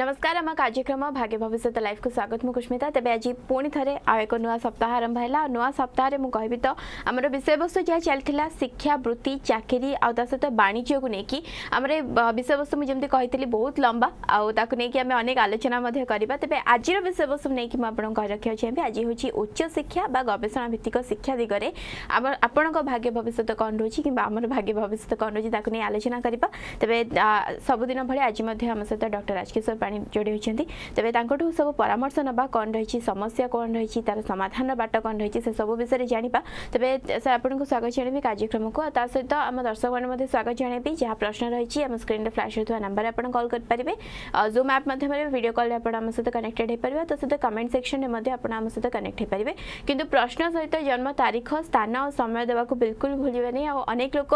નમસ્કાર આમાં કાર્યક્રમમાં ભાગ્ય ભવિષ્યત લાઈફકુ સ્વાગત મુ કુષ્મિતા તેબે આજ પુણી થરે આ એક નૂઆ સપ્તાહ આરંભ હેલા નૂઆ સપ્તાહરે મુ કહીબી તો આમર વિષયવસ્તુ જ્યાં ચાલીલા શિક્ષા વૃત્તિ ચાકરી આઉ તા સହିତ વાણિજ્યકુ નેકી આમર વિષયવસ્તુ મુ જેમતી કહીଥିଲି બહુત લંબા આઉ તાકુ નેકી અમે અનેક આલોચના મધ્ય કરવા તેબે આજર વિષયવસ્તુ નેકી મુ આપણଙ୍କୁ କହି ରଖିବାକୁ ଚାହିଁବି ଆଜି ହେଉଛି ଉଚ୍ଚ ଶିକ୍ଷା ବା ଗବେଷଣା ଭିତ୍ତିକ ଶିକ୍ଷା ଦିଗରେ ଆମ ଆପଣଙ୍କ ଭାଗ୍ୟ ଭବିଷ୍ୟତ କ'ଣ ରହୁଛି କିମ୍ବା ଆମର ଭାଗ୍ୟ ଭବିଷ୍ୟତ କ'ଣ ରହୁଛି ତାକୁ ନେଇ ଆଲୋଚନା କରିବା ତେବେ ସବୁଦିନ ଭଳି ଆଜି ମଧ୍ୟ ଆମ ସହିତ ଡକ୍ଟର ରାଜକିଶୋର ପାଣି ଯୋଡ଼ି ହୋଇଛନ୍ତି ତେବେ ତାଙ୍କଠୁ ସବୁ ପରାମର୍ଶ ନେବା କ'ଣ ରହିଛି ସମସ୍ୟା କ'ଣ ରହିଛି ତାର ସମାଧାନର ବାଟ କ'ଣ ରହିଛି ସେସବୁ ବିଷୟରେ ଜାଣିବା ତେବେ ସାର୍ ଆପଣଙ୍କୁ ସ୍ୱାଗତ ଜଣାଇବି କାର୍ଯ୍ୟକ୍ରମକୁ ଆଉ ତା ସହିତ ଆମ ଦର୍ଶକମାନେ ମଧ୍ୟ ସ୍ୱାଗତ ଜଣାଇବି ଯାହା ପ୍ରଶ୍ନ ରହିଛି ଆମ ସ୍କ୍ରିନ୍ରେ ଫ୍ଲାସ୍ ହେଉଥିବା ନମ୍ବରରେ ଆପଣ କଲ୍ କରିପାରିବେ ଜୁମ୍ ଆପ୍ ମାଧ୍ୟମରେ ଭିଡ଼ିଓ କଲ୍ରେ ଆପଣ ଆମ ସହିତ କନେକ୍ଟେଡ୍ ହୋଇପାରିବେ ତା ସହିତ କମେଣ୍ଟ ସେକ୍ସନରେ ମଧ୍ୟ ଆପଣ ଆମ ସହିତ କନେକ୍ଟ ହୋଇପାରିବେ କିନ୍ତୁ ପ୍ରଶ୍ନ ସହିତ ଜନ୍ମ ତାରିଖ ସ୍ଥାନ ଆଉ ସମୟ ଦେବାକୁ ବିଲକୁଲ ଭୁଲିବେନି ଆଉ ଅନେକ ଲୋକ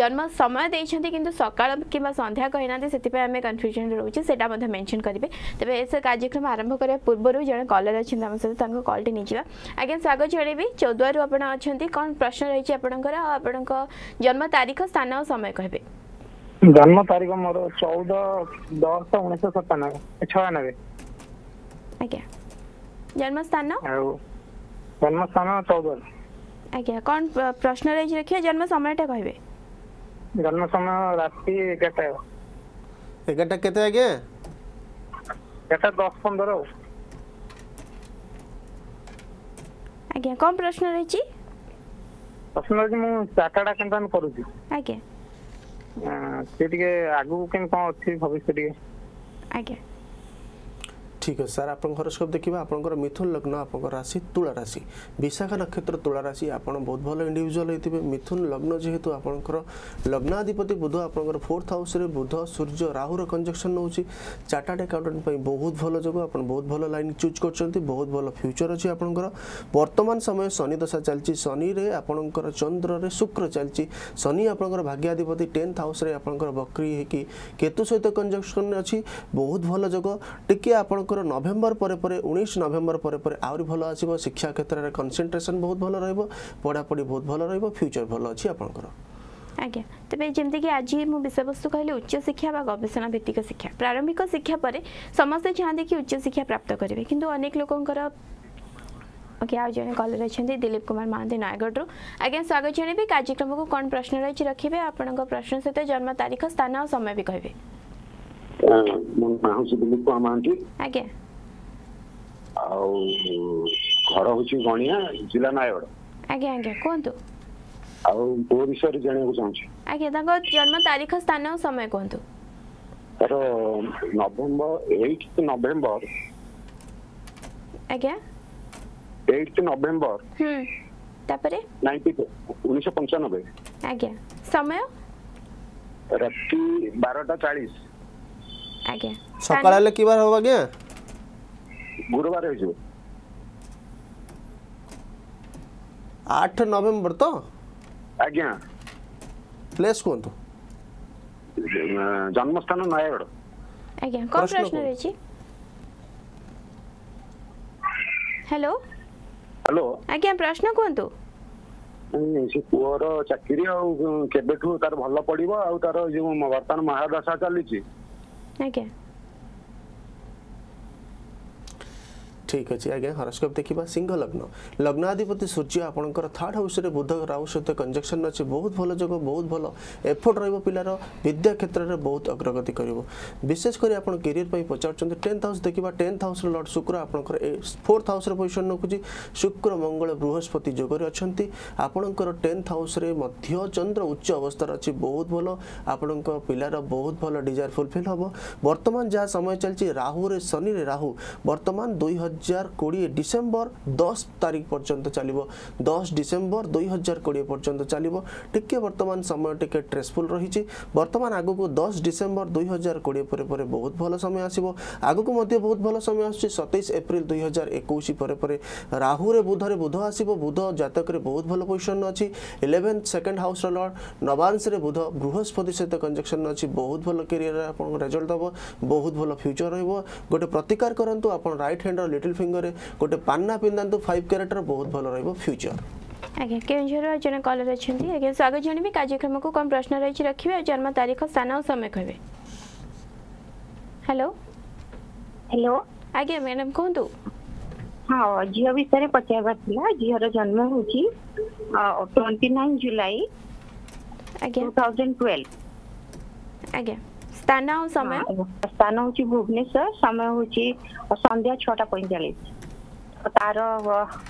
ଜନ୍ମ ସମୟ ଦେଇଛନ୍ତି କିନ୍ତୁ ସକାଳ କିମ୍ବା ସନ୍ଧ୍ୟା କହିନାହାନ୍ତି ସେଥିପାଇଁ ଆମେ କନଫ୍ୟୁଜନରେ ରହୁଛେ ସେଇଟା ମଧ୍ୟ ମେନ୍ मेनसन करेंगे तेज कार्यक्रम आरंभ करने पूर्व जन कलर अच्छा आम सहित कलटी नहीं जावा आज्ञा स्वागत जनइबी चौदवर आप अच्छा कौन प्रश्न रही आपंकर आपण जन्म तारीख स्थान और समय कहे जन्म तारीख मोर चौदह दस उन्नीस सतानबे छयानबे आज्ञा जन्म स्थान जन्म स्थान चौदह आज्ञा कौन प्रश्न रही रखिए जन्म समयटा कहे जन्म समय रात एगारटा एगारटा केते आज्ञा এটা 10 15 ଆଉ ଆଜ୍ଞା କ'ଣ ପ୍ରଶ୍ନ ରହିଛି ପ୍ରଶ୍ନ ରହିଛି ମୁଁ ଚାଟାଟା କେନ୍ତା କରୁଛି ଆଜ୍ଞା ସେ ଟିକେ ଆଗକୁ କେମିତି କ'ଣ ଅଛି ଭବିଷ୍ୟ ଟିକେ ଆଜ୍ଞା ঠিক ଅଛି ସାର୍ ଆପଣଙ୍କ ହରସ୍କୋପ୍ ଦେଖିବା ଆପଣଙ୍କର ମିଥୁନ ଲଗ୍ନ ଆପଣଙ୍କ ରାଶି ତୁଳା ରାଶି ବିଶାଖା ନକ୍ଷତ୍ର ତୁଳା ରାଶି ଆପଣ ବହୁତ ଭଲ ଇଣ୍ଡିଭିଜୁଆଲ୍ ହୋଇଥିବେ ମିଥୁନ ଲଗ୍ନ ଯେହେତୁ ଆପଣଙ୍କର ଲଗ୍ନାଧିପତି ବୁଧ ଆପଣଙ୍କର ଫୋର୍ଥ ହାଉସ୍ରେ ବୁଧ ସୂର୍ଯ୍ୟ ରାହୁର କଞ୍ଜକ୍ସନ୍ ନେଉଛି ଚାର୍ଟାର୍ଡ ଆକାଉଣ୍ଟାଣ୍ଟ ପାଇଁ ବହୁତ ଭଲ ଯୋଗୁଁ ଆପଣ ବହୁତ ଭଲ ଲାଇନ୍ ଚୁଜ୍ କରୁଛନ୍ତି ବହୁତ ଭଲ ଫ୍ୟୁଚର୍ ଅଛି ଆପଣଙ୍କର ବର୍ତ୍ତମାନ ସମୟ ଶନି ଦଶା ଚାଲିଛି ଶନିରେ ଆପଣଙ୍କର ଚନ୍ଦ୍ରରେ ଶୁକ୍ର ଚାଲିଛି ଶନି ଆପଣଙ୍କର ଭାଗ୍ୟାଧିପତି ଟେନ୍ଥ ହାଉସ୍ରେ ଆପଣଙ୍କର ବକ୍ରି ହେଇକି କେତୁ ସହିତ କଞ୍ଜକ୍ସନ୍ ଅଛି ବହୁତ ଭଲ ଯୋଗ ଟିକିଏ ଆପଣଙ୍କର ଏଥର ନଭେମ୍ବର ପରେ ପରେ ଉଣେଇଶ ନଭେମ୍ବର ପରେ ପରେ ଆହୁରି ଭଲ ଆସିବ ଶିକ୍ଷା କ୍ଷେତ୍ରରେ କନସେନ୍ଟ୍ରେସନ୍ ବହୁତ ଭଲ ରହିବ ପଢ଼ାପଢ଼ି ବହୁତ ଭଲ ରହିବ ଫ୍ୟୁଚର୍ ଭଲ ଅଛି ଆପଣଙ୍କର ଆଜ୍ଞା ତେବେ ଯେମିତିକି ଆଜି ମୁଁ ବିଷୟବସ୍ତୁ କହିଲି ଉଚ୍ଚଶିକ୍ଷା ବା ଗବେଷଣା ଭିତ୍ତିକ ଶିକ୍ଷା ପ୍ରାରମ୍ଭିକ ଶିକ୍ଷା ପରେ ସମସ୍ତେ ଚାହାନ୍ତି କି ଉଚ୍ଚଶିକ୍ଷା ପ୍ରାପ୍ତ କରିବେ କିନ୍ତୁ ଅନେକ ଲୋକଙ୍କର ଓକେ ଆଉ ଜଣେ କଲର୍ ଅଛନ୍ତି ଦିଲ୍ଲୀପ କୁମାର ମହାନ୍ତି ନୟାଗଡ଼ରୁ ଆଜ୍ଞା ସ୍ୱାଗତ ଜଣାଇବି କାର୍ଯ୍ୟକ୍ରମକୁ କ'ଣ ପ୍ରଶ୍ନ ରହିଛି ରଖିବେ ଆପଣଙ୍କ ପ୍ରଶ୍ନ ସହିତ ଜନ୍ମ ତାରିଖ ସ୍ଥାନ ଆଉ ସମୟ ବି କହିବେ ମୋ ନାଁ ହେଉଛି ଦିଲ୍ଲୀପ ମହାନ୍ତି ଆଜ୍ଞା ଆଉ ଘର ହେଉଛି ଗଣିଆ ଜିଲ୍ଲା ନୟାଗଡ଼ ଆଜ୍ଞା ଆଜ୍ଞା କୁହନ୍ତୁ ଆଉ ପୁଅ ବିଷୟରେ ଜାଣିବାକୁ ଚାହୁଁଛି ଆଜ୍ଞା ତାଙ୍କ ଜନ୍ମ ତାରିଖ ସ୍ଥାନ ଓ ସମୟ କୁହନ୍ତୁ ତାର ନଭେମ୍ବର ଏଇଟ ନଭେମ୍ବର ଆଜ୍ଞା ଏଇଟ ନଭେମ୍ବର ତାପରେ ଉଣେଇଶହ ପଞ୍ଚାନବେ ଆଜ୍ଞା ସମୟ ରାତି ବାରଟା ଚାଳିଶ আগে সকাল হলে কি বার হবে আগে গুরুবার হইছে 8 নভেম্বর তো আজ্ঞা প্লেস কোনটো জন্মস্থান নয়াগড় আজ্ঞা কোন প্রশ্ন রয়েছে হ্যালো হ্যালো আজ্ঞা প্রশ্ন কোনটো ସେ ପୁଅର ଚାକିରି ଆଉ କେବେଠୁ ତାର ଭଲ ପଡିବ ଆଉ ତାର ଯୋଉ ବର୍ତ୍ତମାନ ମହାଦଶା ଚାଲିଛି Again. ঠিক ଅଛି ଆଜ୍ଞା ହରସ୍କୋପ୍ ଦେଖିବା ସିଂହ ଲଗ୍ନ ଲଗ୍ନାଧିପତି ସୂର୍ଯ୍ୟ ଆପଣଙ୍କର ଥାର୍ଡ ହାଉସ୍ରେ ବୁଧ ରାହୁ ସହିତ କଞ୍ଜକ୍ସନ୍ ଅଛି ବହୁତ ଭଲ ଯୋଗ ବହୁତ ଭଲ ଏଫୋର୍ଟ ରହିବ ପିଲାର ବିଦ୍ୟା କ୍ଷେତ୍ରରେ ବହୁତ ଅଗ୍ରଗତି କରିବ ବିଶେଷ କରି ଆପଣ କ୍ୟାରିୟର ପାଇଁ ପଚାରୁଛନ୍ତି ଟେନ୍ଥ ହାଉସ୍ ଦେଖିବା ଟେନ୍ଥ ହାଉସ୍ର ଲର୍ଡ଼ ଶୁକ୍ର ଆପଣଙ୍କର ଫୋର୍ଥ ହାଉସ୍ରେ ପୋଜିସନ୍ ରଖୁଛି ଶୁକ୍ର ମଙ୍ଗଳ ବୃହସ୍ପତି ଯୋଗରେ ଅଛନ୍ତି ଆପଣଙ୍କର ଟେନ୍ଥ ହାଉସ୍ରେ ମଧ୍ୟ ଚନ୍ଦ୍ର ଉଚ୍ଚ ଅବସ୍ଥାରେ ଅଛି ବହୁତ ଭଲ ଆପଣଙ୍କ ପିଲାର ବହୁତ ଭଲ ଡିଜାୟାର ଫୁଲଫିଲ୍ ହେବ ବର୍ତ୍ତମାନ ଯାହା ସମୟ ଚାଲିଛି ରାହୁରେ ଶନିରେ ରାହୁ ବର୍ତ୍ତମାନ ଦୁଇ ହଜାର হাজার কোড়িয়ে ডিসেম্বর দশ তারিখ পর্যন্ত চালিব দশ ডিসেম্বর দুই হাজার কোড়িয়ে পর্যন্ত চালিব টিকে বর্তমান সময় টিকে ট্রেসফুল রয়েছে বর্তমান আগুক দশ ডিসেম্বর দুই হাজার কোড়িয়ে পরে পরে বহুত ভালো সময় আসব আগুক মধ্যে বহুত ভালো সময় আসছে সতেইশ এপ্রিল দুই হাজার একুশ পরে পরে রাহুরে বুধরে বুধ আসব বুধ জাতকরে বহুত ভালো পজিশন অছি ইলেভেন্থ সেকেন্ড হাউসর লর্ড নবাংশে বুধ বৃহস্পতি সহ কনজেকশন অছি বহুত ভালো কেরিয়ার আপনার রেজল্ট দেব বহুত ভালো ফ্যুচর রহব গোটে প্রতিকার করতু আপনার রাইট হ্যান্ডর লিটল লিটল ফিঙ্গরে গোটে পান্না পিন্ধান্তু ফাইভ ক্যারেটর বহুত ভালো রহব ফ্যুচর ଆଜ୍ଞା କେଉଁଝରର ଜଣେ କଲର୍ ଅଛନ୍ତି ଆଜ୍ଞା ସ୍ୱାଗତ ଜଣାଇବି କାର୍ଯ୍ୟକ୍ରମକୁ କ'ଣ ପ୍ରଶ୍ନ ରହିଛି ରଖିବେ ଆଉ ଜନ୍ମ ତାରିଖ ସ୍ଥାନ ଆଉ ସମୟ କହିବେ ହ୍ୟାଲୋ ହ୍ୟାଲୋ ଆଜ୍ଞା ମ୍ୟାଡ଼ାମ୍ କୁହନ୍ତୁ ହଁ ଝିଅ ବିଷୟରେ ପଚାରିବାର ଥିଲା ଝିଅର ଜନ୍ମ ହେଉଛି ଟ୍ୱେଣ୍ଟି ନାଇନ୍ ଜୁଲାଇ ଆଜ୍ଞା ଟୁ ଥାଉଜେଣ୍ଡ ଟୁଏଲ୍ଭ ଆଜ୍ଞା ସ୍ଥାନ ଆଉ ସମୟ ସ୍ଥାନ ହେଉଛି ଭୁବନେଶ୍ୱର ସମୟ ହେଉଛି ସନ୍ଧ୍ୟା ଛଅଟା ପଇଁଚାଳିଶ ତାର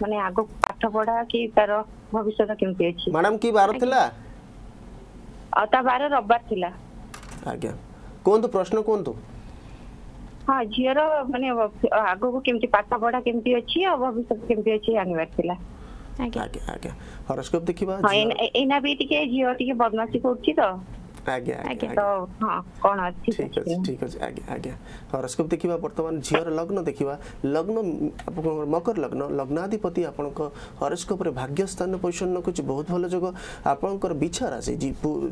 ମାନେ ଆଗକୁ ପାଠ ପଢା କି ତାର ଭବିଷ୍ୟତ କେମିତି ଅଛି ମ୍ୟାଡାମ କି ବାର ଥିଲା ଆଉ ତା ବାର ରବିବାର ଥିଲା ଆଜ୍ଞା କୁହନ୍ତୁ ପ୍ରଶ୍ନ କୁହନ୍ତୁ ହଁ ଝିଅର ମାନେ ଆଗକୁ କେମିତି ପାଠ ପଢା କେମିତି ଅଛି ଆଉ ଭବିଷ୍ୟତ କେମିତି ଅଛି ଜାଣିବାର ଥିଲା ଆଜ୍ଞା ଆଜ୍ଞା ହରସ୍କୋପ ଦେଖିବା ଏଇନା ବି ଟିକେ ଝିଅ ଟିକେ ବଦମାସି କରୁଛି ତ ଆଜ୍ଞା ଆଜ୍ଞା ହଁ କ'ଣ ଅଛି ଠିକ ଅଛି ଠିକ ଅଛି ଆଜ୍ଞା ଆଜ୍ଞା ହରସ୍କୋପ ଦେଖିବା ବର୍ତ୍ତମାନ ଝିଅର ଲଗ୍ନ ଦେଖିବା ଲଗ୍ନ ଆପଣଙ୍କର ମକର ଲଗ୍ନ ଲଗ୍ନାଧିପତି ଆପଣଙ୍କ ହରସ୍କୋପରେ ଭାଗ୍ୟ ସ୍ଥାନ ପୋଜିସନ ରଖୁଛି ବହୁତ ଭଲ ଯୋଗ ଆପଣଙ୍କର ବିଛା ରାଶି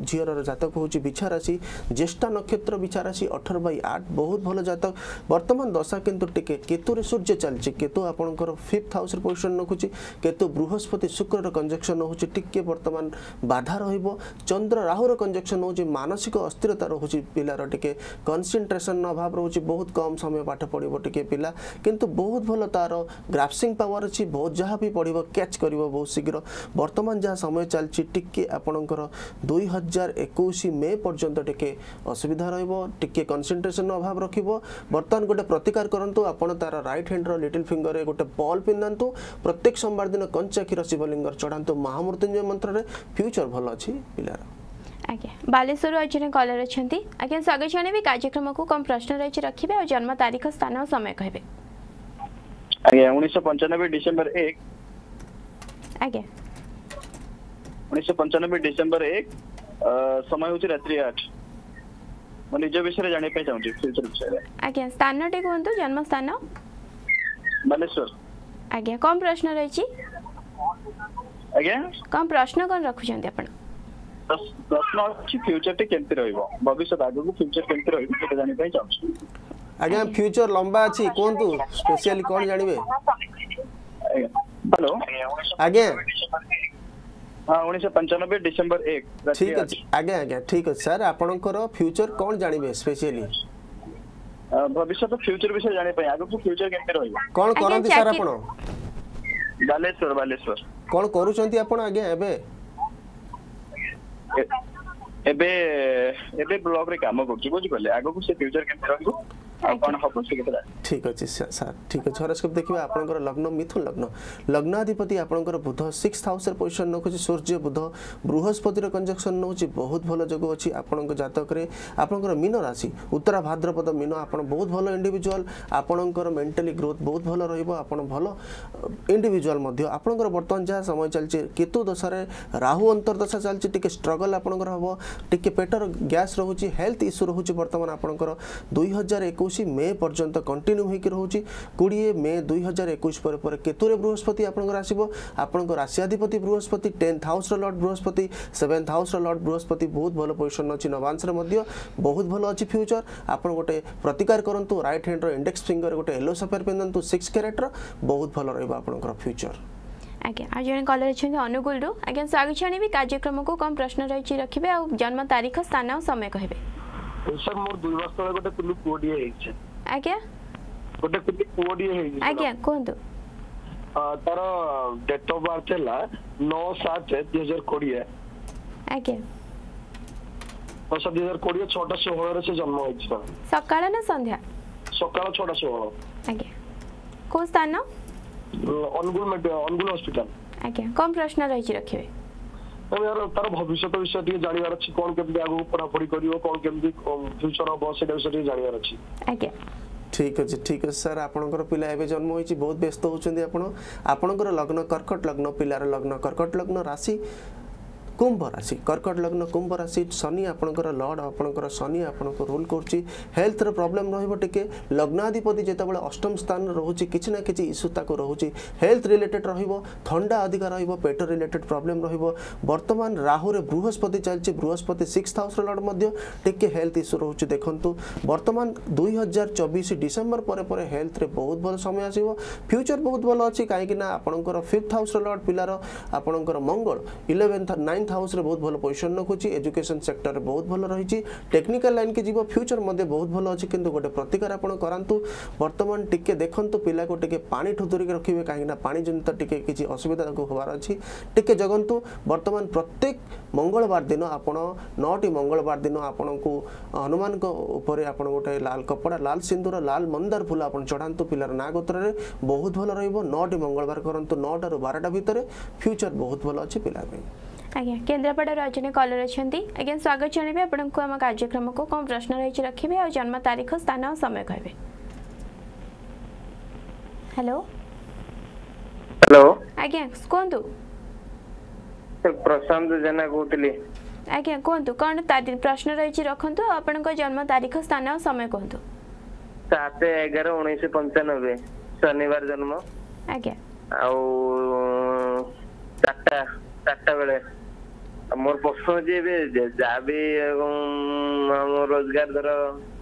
ଝିଅର ଜାତକ ହେଉଛି ବିଛା ରାଶି ଜ୍ୟେଷ୍ଠା ନକ୍ଷତ୍ର ବିଛା ରାଶି ଅଠର ବାଇ ଆଠ ବହୁତ ଭଲ ଜାତକ ବର୍ତ୍ତମାନ ଦଶା କିନ୍ତୁ ଟିକେ କେତୁରେ ସୂର୍ଯ୍ୟ ଚାଲିଛି କେତୁ ଆପଣଙ୍କର ଫିଫ୍ଥ ହାଉସରେ ପୋଜିସନ ରଖୁଛି କେତୁ ବୃହସ୍ପତି ଶୁକ୍ରର କଞ୍ଜକ୍ସନ ହେଉଛି ଟିକେ ବର୍ତ୍ତମାନ ବାଧା ରହିବ ଚନ୍ଦ୍ର ରାହୁର କଞ୍ଜକ୍ସନ ହେଉଛି ମାନସିକ ଅସ୍ଥିରତା ରହୁଛି ପିଲାର ଟିକେ କନସେନ୍ଟ୍ରେସନ୍ ଅଭାବ ରହୁଛି ବହୁତ କମ୍ ସମୟ ପାଠ ପଢ଼ିବ ଟିକେ ପିଲା କିନ୍ତୁ ବହୁତ ଭଲ ତାର ଗ୍ରାଫସିଂ ପାୱାର ଅଛି ବହୁତ ଯାହା ବି ପଢ଼ିବ କ୍ୟାଚ୍ କରିବ ବହୁତ ଶୀଘ୍ର ବର୍ତ୍ତମାନ ଯାହା ସମୟ ଚାଲିଛି ଟିକେ ଆପଣଙ୍କର ଦୁଇ ହଜାର ଏକୋଇଶ ମେ ପର୍ଯ୍ୟନ୍ତ ଟିକେ ଅସୁବିଧା ରହିବ ଟିକେ କନସେନ୍ଟ୍ରେସନ୍ ଅଭାବ ରଖିବ ବର୍ତ୍ତମାନ ଗୋଟେ ପ୍ରତିକାର କରନ୍ତୁ ଆପଣ ତାର ରାଇଟ୍ ହ୍ୟାଣ୍ଡର ଲିଟିଲ୍ ଫିଙ୍ଗରରେ ଗୋଟେ ବଲ୍ ପିନ୍ଧାନ୍ତୁ ପ୍ରତ୍ୟେକ ସୋମବାର ଦିନ କଞ୍ଚା କ୍ଷୀର ଶିବଲିଙ୍ଗର ଚଢ଼ାନ୍ତୁ ମହାମୃତ୍ୟୁଞ୍ଜୟ ମନ୍ତ୍ରରେ ଫ୍ୟୁଚର୍ ଭଲ ଅଛି ପିଲାର ଆଜ୍ଞା ବାଲେଶ୍ୱରରୁ ଆଉ ଜଣେ କଲର୍ ଅଛନ୍ତି ଆଜ୍ଞା ସ୍ୱାଗତ ଜଣାଇବେ କାର୍ଯ୍ୟକ୍ରମକୁ କ'ଣ ପ୍ରଶ୍ନ ରହିଛି ରଖିବେ ଆଉ ଜନ୍ମ ତାରିଖ ସ୍ଥାନ ଓ ସମୟ କହିବେ ଆଜ୍ଞା ଉଣେଇଶହ ପଞ୍ଚାନବେ ଡିସେମ୍ବର ଏକ ଆଜ୍ଞା ଉଣେଇଶହ ପଞ୍ଚାନବେ ଡିସେମ୍ବର ଏକ ସମୟ ହେଉଛି ରାତ୍ରି ଆଠ ମୁଁ ନିଜ ବିଷୟରେ ଜାଣିବା ପାଇଁ ଚାହୁଁଛି ଫ୍ୟୁଚର ବିଷୟରେ ଆଜ୍ଞା ସ୍ଥାନଟି କୁହନ୍ତୁ ଜନ୍ମ ସ୍ଥାନ ବାଲେଶ୍ୱର ଆଜ୍ଞା କ'ଣ ପ୍ରଶ୍ନ ରହିଛି ଆଜ୍ଞା କ'ଣ ପ୍ରଶ୍ନ କ'ଣ ରଖୁଛନ୍ତି ଆପଣ ପ୍ରଶ୍ନ ଅଛି ଫ୍ୟୁଚରଟି କେମିତି ରହିବ ଭବିଷ୍ୟତ ଆଗକୁ ଫ୍ୟୁଚର କେମିତି ରହିବ ସେଟା ଜାଣିବା ପାଇଁ ଚାହୁଁଛି ଆଜ୍ଞା ଫ୍ୟୁଚର ଲମ୍ବା ଅଛି କୁହନ୍ତୁ ସ୍ପେସିଆଲି କ'ଣ ଜାଣିବେ ହ୍ୟାଲୋ ଆଜ୍ଞା ହଁ ଉଣେଇଶହ ପଞ୍ଚାନବେ ଡିସେମ୍ବର ଏକ ଠିକ ଅଛି ଆଜ୍ଞା ଆଜ୍ଞା ଠିକ ଅଛି ସାର୍ ଆପଣଙ୍କର ଫ୍ୟୁଚର କ'ଣ ଜାଣିବେ ସ୍ପେସିଆଲି ଭବିଷ୍ୟତ ଫ୍ୟୁଚର ବିଷୟରେ ଜାଣିବା ପାଇଁ ଆଗକୁ ଫ୍ୟୁଚର କେମିତି ରହିବ କ'ଣ କରନ୍ତି ସାର୍ ଆପଣ ବାଲେଶ୍ୱର ବାଲେଶ୍ୱର କ'ଣ କରୁଛନ୍ତି ଆପଣ ଆଜ୍ଞା ଏବେ ଏବେ ଏବେ ବ୍ଲକରେ କାମ କରୁଛି ବୁଝିପାରିଲେ ଆଗକୁ ସେ ଫ୍ୟୁଚର କେମିତି ରହିବ ठीक अच्छे सर ठीक अच्छे हरस्कोप देखिए आप लग्न मिथुन लग्न लग्नाधिपति आप बुध सिक्स हाउस पोजिशन रखुच्छे सूर्य बुध बृहस्पतिर कंजक्शन नौचे बहुत भल जोग अच्छी आपण जतक मीन राशि उत्तरा भाद्रपद मीन आप बहुत भल इंडिजुआल आपंकर मेन्टाली ग्रोथ बहुत भल रोन भल इंडिजुआल आपंकर बर्तमान जहाँ समय चलचे केतु दशार राहु अंतर्दशा चलती टी स्ट्रगल आपंकर हम टी पेटर गैस रोचे हेल्थ इश्यू रोचे बर्तमान आपंकर दुई हजार एक ରହୁଛି ମେ ପର୍ଯ୍ୟନ୍ତ କଣ୍ଟିନ୍ୟୁ ହୋଇକି ରହୁଛି କୋଡ଼ିଏ ମେ ଦୁଇ ହଜାର ଏକୋଇଶ ପରେ ପରେ କେତୁରେ ବୃହସ୍ପତି ଆପଣଙ୍କର ଆସିବ ଆପଣଙ୍କ ରାଶିଆଧିପତି ବୃହସ୍ପତି ଟେନ୍ଥ ହାଉସ୍ର ଲର୍ଡ଼ ବୃହସ୍ପତି ସେଭେନ୍ଥ ହାଉସ୍ର ଲର୍ଡ଼ ବୃହସ୍ପତି ବହୁତ ଭଲ ପୋଜିସନ୍ ଅଛି ନବାଂଶରେ ମଧ୍ୟ ବହୁତ ଭଲ ଅଛି ଫ୍ୟୁଚର ଆପଣ ଗୋଟେ ପ୍ରତିକାର କରନ୍ତୁ ରାଇଟ୍ ହ୍ୟାଣ୍ଡର ଇଣ୍ଡେକ୍ସ ଫିଙ୍ଗର ଗୋଟେ ୟେଲୋ ସଫେୟାର ପିନ୍ଧନ୍ତୁ ସିକ୍ସ କ୍ୟାରେଟ୍ର ବହୁତ ଭଲ ରହିବ ଆପଣଙ୍କର ଫ୍ୟୁଚର ଆଜ୍ଞା ଆଉ ଜଣେ କଲର ଅଛନ୍ତି ଅନୁଗୁଳରୁ ଆଜ୍ଞା ସ୍ୱାଗତ ଜଣାଇବି କାର୍ଯ୍ୟକ୍ରମକୁ କ'ଣ ପ୍ରଶ୍ନ ରହିଛି ରଖିବେ ଆଉ ଜନ୍ମ ତାରିଖ ସ୍ଥାନ ଆଉ ସମୟ କହିବେ ସାର୍ ମୋର ଦୁଇ ବର୍ଷ ତଳେ ଗୋଟେ କୁଲୁ ପୁଅଟିଏ ହେଇଛି ଆଜ୍ଞା ଗୋଟେ କୁଲୁ ପୁଅଟିଏ ହେଇଛି ଆଜ୍ଞା କୁହନ୍ତୁ ତାର ଡେଟ୍ ଅଫ୍ ବାର୍ଥ ହେଲା ନଅ ସାତ ଦୁଇ ହଜାର କୋଡ଼ିଏ ଆଜ୍ଞା ସାର୍ ଦୁଇ ହଜାର କୋଡ଼ିଏ ଛଅଟା ଷୋହଳରେ ସେ ଜନ୍ମ ହେଇଛି ସାର୍ ସକାଳ ନା ସନ୍ଧ୍ୟା ସକାଳ ଛଅଟା ଷୋହଳ ଆଜ୍ଞା କୋଉ ସ୍ଥାନ ଅନୁଗୁଳ ଅନୁଗୁଳ ହସ୍ପିଟାଲ ଆଜ୍ଞା କଣ ପ୍ରଶ୍ନ ରହିଛି ରଖିବେ ତାର ଭବିଷ୍ୟତ ବିଷୟ ଟିକେ ଜାଣିବାର ଅଛି କଣ କେମିତି ଆଗକୁ ପଢାପଢି କରିବ କଣ କେମିତି ଫ୍ୟୁଚର ହବ ସେଇଟା ବିଷୟ ଟିକେ ଜାଣିବାର ଅଛି ଆଜ୍ଞା ঠিক আছে ঠিক আছে স্যার আপনার পিলা এবে জন্ম হয়েছে বহুত ব্যস্ত হচ্ছেন আপনার আপনার লগ্ন কর্কট লগ্ন পিলার লগ্ন কর্কট লগ্ন রাশি কুম্ভ রাশি কর্কট লগ্ন কুম্ভ রাশি শনি আপনার লর্ড আপনার শনি আপনার রোল করছে হেলথর প্রোবলেম রহব টিকে লগ্নাধিপতি যেতবে অষ্টম স্থান রয়েছে কিছু না কিছু ইস্যু তাকে রয়েছে হেলথ রিলেটেড রহব থা অধিক রহব পেট রিলেটেড প্রোবলেম রহব বর্তমান রাহুরে বৃহস্পতি চলছে বৃহস্পতি সিক্স হাউস লর্ড মধ্যে টিকে হেলথ ইস্যু রয়েছে দেখুন বর্তমান দুই হাজার চবিশ ডিসেম্বর পরে পরে হেলথরে বহুত ভাল সময় আসব ফ্যুচর বহুত ভাল অনেক কিনা আপনার ফিফ্থ হাউস লর্ড পিলার আপনার মঙ্গল ইলেভেন্থ নাইন টেন্থ হাউসে বহুত ভাল পজিশন রখুছি এজুকেশন সেক্টর বহুত ভাল রয়েছে টেকনিকাল লাইন কি যাব ফ্যুচর মধ্যে বহুত ভাল অছে কিন্তু গোটে প্রতিকার আপনার করতু বর্তমান টিকে দেখন্তু পিলাকু টিকে পানি ঠুতুরিকি রাখবে কিনা পানি জনিত টিকে কিছু অসুবিধা তাকে হবার অছি টিকে জগন্তু বর্তমান প্রত্যেক মঙ্গলবার দিন আপনার নটি মঙ্গলবার দিন আপনার হনুমান উপরে আপনার গোটে লাল কপড়া লাল সিন্দুর লাল মন্দার ফুল আপনার চড়ান্তু পিলার না গোত্রের বহুত ভাল রহব নটি মঙ্গলবার করতু নটার বারোটা ভিতরে ফ্যুচর বহুত ভাল অছে পিলা ଆଜ୍ଞା କେନ୍ଦ୍ରାପଡ଼ା ରଜନୀ କଲର ଅଛନ୍ତି ଆଜ୍ଞା ସ୍ୱାଗତ ଜଣାଇବେ ଆପଣଙ୍କୁ ଆମ କାର୍ଯ୍ୟକ୍ରମକୁ କ'ଣ ପ୍ରଶ୍ନ ରହିଛି ରଖିବେ ଆଉ ଜନ୍ମ ତାରିଖ ସ୍ଥାନ ଆଉ ସମୟ କହିବେ ହ୍ୟାଲୋ ହ୍ୟାଲୋ ଆଜ୍ଞା କୁହନ୍ତୁ ପ୍ରଶାନ୍ତ ଜେନା କହୁଥିଲି ଆଜ୍ଞା କୁହନ୍ତୁ କ'ଣ ପ୍ରଶ୍ନ ରହିଛି ରଖନ୍ତୁ ଆପଣଙ୍କ ଜନ୍ମ ତାରିଖ ସ୍ଥାନ ଆଉ ସମୟ କୁହନ୍ତୁ ସାତ ଏଗାର ଉଣେଇଶହ ପଞ୍ଚାନବେ ଶନିବାର ଜନ୍ମ ଆଜ୍ଞା ଆଉ ଚାରିଟା ଚାରିଟା ବେଳେ ମୋର ପ୍ରଶ୍ନ ଯେ ଏବେ ଯାହା ବି ଆମ ରୋଜଗାର ଧର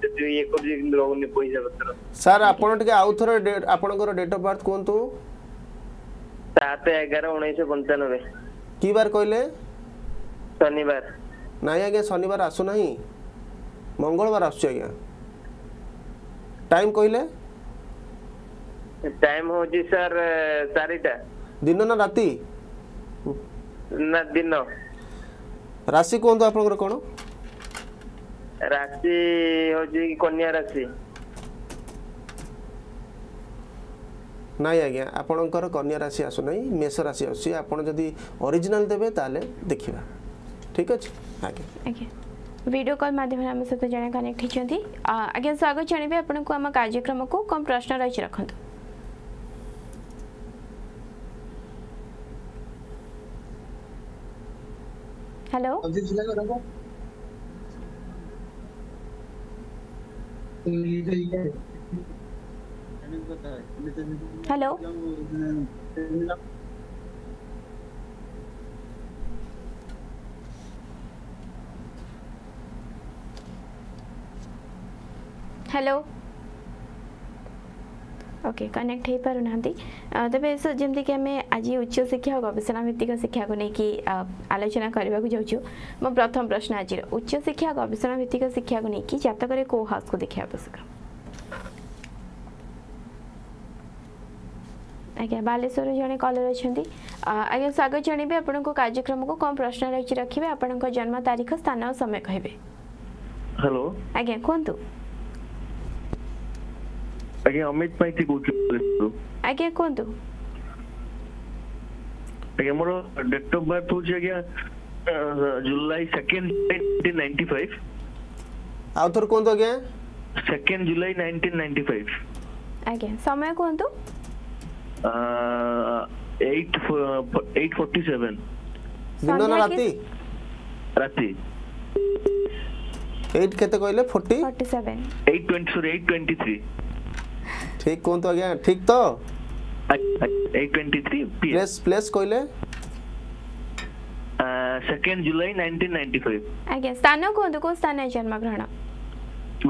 ଯେତିକି ଇଏ କରୁଛି କିନ୍ତୁ ରହୁନି ପଇସା ପତ୍ର ସାର୍ ଆପଣ ଟିକେ ଆଉ ଥରେ ଆପଣଙ୍କର ଡେଟ୍ ଅଫ୍ ବାର୍ଥ କୁହନ୍ତୁ ସାତ ଏଗାର ଉଣେଇଶହ ପଞ୍ଚାନବେ କି ବାର କହିଲେ ଶନିବାର ନାଇଁ ଆଜ୍ଞା ଶନିବାର ଆସୁନାହିଁ ମଙ୍ଗଳବାର ଆସୁଛି ଆଜ୍ଞା ଟାଇମ୍ କହିଲେ ଟାଇମ୍ ହେଉଛି ସାର୍ ଚାରିଟା ଦିନ ନା ରାତି ନା ଦିନ ରାଶି କୁହନ୍ତୁ ଆପଣଙ୍କର କ'ଣ ରାଶି ହେଉଛି କନ୍ୟା ରାଶି ନାଇଁ ଆଜ୍ଞା ଆପଣଙ୍କର କନ୍ୟା ରାଶି ଆସୁନାହିଁ ମେଷ ରାଶି ଆସୁଛି ଆପଣ ଯଦି ଅରିଜିନାଲ ଦେବେ ତାହେଲେ ଦେଖିବା ଠିକ୍ ଅଛି ଆଜ୍ଞା ଆଜ୍ଞା ଭିଡ଼ିଓ କଲ୍ ମାଧ୍ୟମରେ ଆମ ସହିତ ଜଣେ କନେକ୍ଟ ହୋଇଛନ୍ତି ଆଜ୍ଞା ସ୍ୱାଗତ ଜଣାଇବେ ଆପଣଙ୍କୁ ଆମ କାର୍ଯ୍ୟକ୍ରମକୁ କ'ଣ ପ୍ରଶ୍ନ ରହିଛି ରଖନ୍ତୁ तो hello hello hello okay connect हो पार ना तेज जमीक आम आज उच्च शिक्षा और गवेषणा भित्तिक शिक्षा को लेकिन आलोचना करने को जाऊँ मो प्रथम प्रश्न आज उच्च शिक्षा और गवेषणा भित्तिक शिक्षा को लेकिन जतक कौ हाउस को देखा आवश्यक ଆଜ୍ଞା बालेश्वर ଜଣେ कलर अच्छा आज स्वागत ଜଣାଇବେ आप कार्यक्रम को कौन प्रश्न ରଖିବେ ଆପଣଙ୍କ ଜନ୍ମ ତାରିଖ ସ୍ଥାନ ଓ ସମୟ କହିବେ ହ୍ୟାଲୋ आज्ञा कहतु ଆଜ୍ଞା ଅମିତ ମାଇତି କହୁଛି ଆଜ୍ଞା କୁହନ୍ତୁ ଆଜ୍ଞା ମୋର ଡେଟ୍ ଅଫ୍ ବାର୍ଥ ହଉଛି ଆଜ୍ଞା July second nineteen ninety five ଆଉ ଥରେ କୁହନ୍ତୁ ଆଜ୍ଞା second July nineteen ninety five ଆଜ୍ଞା ସମୟ କୁହନ୍ତୁ ଏଇଟ୍ ଏଇଟ୍ ଫୋର୍ଟି ସେଭେନ୍ ଦିନ ନା ରାତି ରାତି ଏଇଟ୍ କେତେ କହିଲେ forty forty seven eight twenty sorry eight twenty three ঠিক কুহতু আজ্ঞা ঠিক তো প্লেস প্লেস কইলে সেকেন্ড জুলাই 1995 আজ্ঞা স্থান কুহতু কোন স্থানে জন্মগ্রহণ